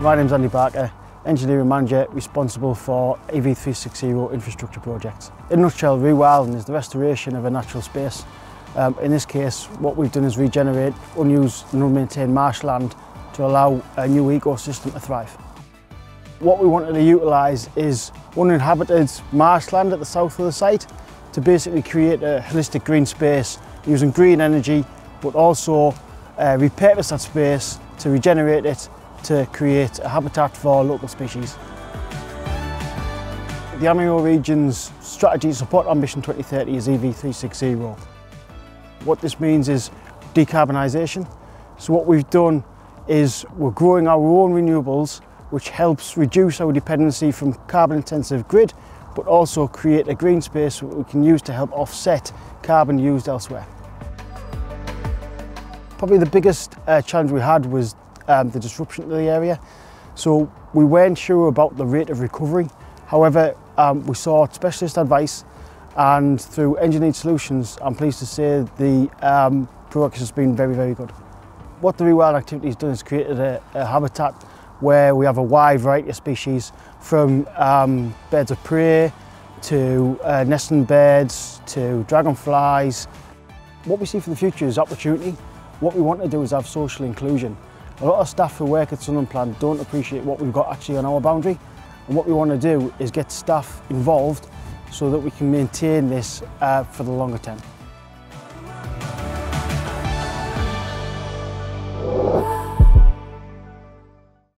My name's Andy Barker, Engineering Manager responsible for EV36Zero infrastructure projects. In a nutshell, rewilding is the restoration of a natural space. Um, in this case, what we've done is regenerate unused and unmaintained marshland to allow a new ecosystem to thrive. What we wanted to utilise is uninhabited marshland at the south of the site to basically create a holistic green space using green energy but also uh, repurpose that space to regenerate it to create a habitat for local species. The AMIEO region's strategy to support Ambition 2030 is EV36Zero. What this means is decarbonisation. So what we've done is we're growing our own renewables which helps reduce our dependency from carbon intensive grid but also create a green space we can use to help offset carbon used elsewhere. Probably the biggest uh, challenge we had was um, the disruption to the area. So we weren't sure about the rate of recovery. However, um, we sought specialist advice and through engineered solutions, I'm pleased to say the um, progress has been very, very good. What the rewild activity has done is created a, a habitat where we have a wide variety of species from um, birds of prey to uh, nesting birds to dragonflies. What we see for the future is opportunity. What we want to do is have social inclusion. A lot of staff who work at Sunderland Plant don't appreciate what we've got actually on our boundary and what we want to do is get staff involved so that we can maintain this uh, for the longer term.